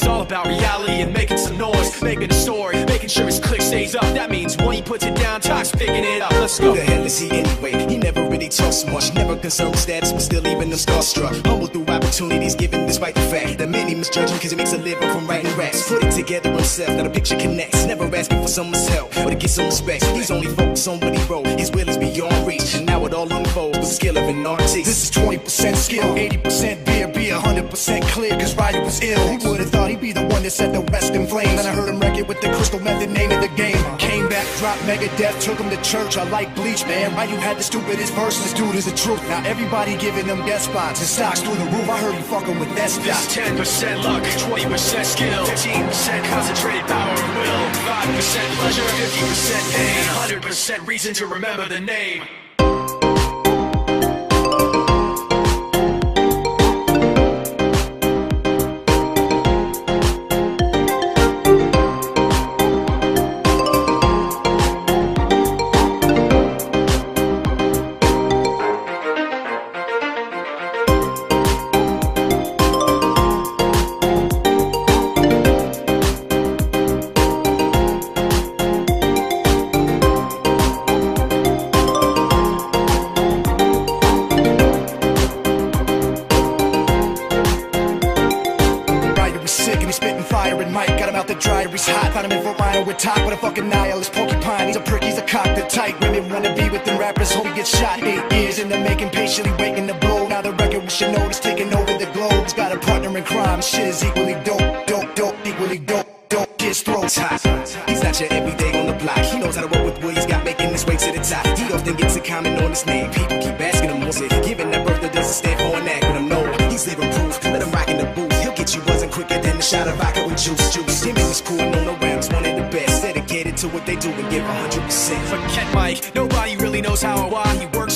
about reality and making some noise, making a story, making sure his click stays up. That means when he puts it down, Tox picking it up. Let's Who go. the hell is he anyway? Never much, never concerned with status, but still leaving them starstruck. Humble through opportunities given despite the fact that many misjudge him because he makes a living from writing raps. Put it together himself, now the picture connects. Never asking for someone's help, but to get some respect. He's only focused on what he wrote, his will is beyond reach. And now it all unfolds with the skill of an artist. This is 20% skill, 80% beer, be 100% clear, cause Ryder was ill. He would've thought he'd be the one that set the West in flames. Then I heard him wreck it with the crystal method, name of the game. Came back, dropped Megadeth, took him to church. I like Bleach, man. Right, you had the stupidest verse, this dude is the truth. Now everybody giving them death spots and stocks through the roof. I heard you fucking with that stock. is 10% luck, 20% skill, 15% concentrated power of will, 5% pleasure, 50% pain, 100% reason to remember the name. He's hot, found him in Verona with top with a fucking nihilist porcupine. He's a prick, he's a cock, the tight. Women wanna be with them rappers, hope he gets shot. Eight years in the making, patiently waiting to blow. Now the record we should know is taking over the globe. He's got a partner in crime, shit is equally dope, dope, dope, equally dope, dope. His throat's hot. He's not your everyday on the block. He knows how to work with what he's got, making his way to the top. He often gets a comment on his name. People keep asking him, what's it? Giving that birth that doesn't stand for an acronym. No, he's living proof. A shot of vodka with juice. Juice. And his crew and on the rounds, one of the best. Dedicated to what they do and give 100%. Forget Mike, nobody really knows how or why he works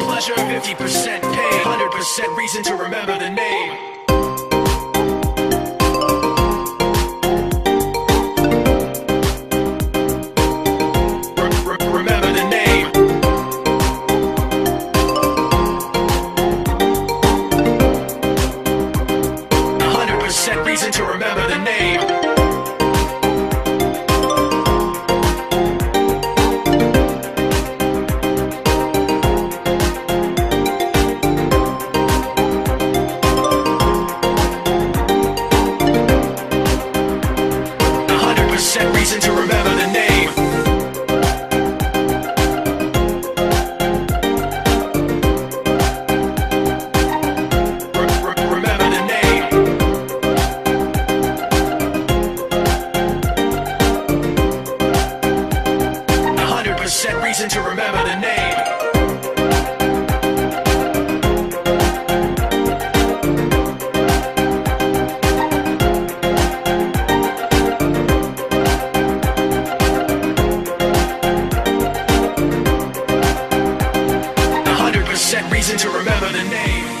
pleasure, 50% pain, 100% reason to remember the name. reason to remember the name. reason to remember the name.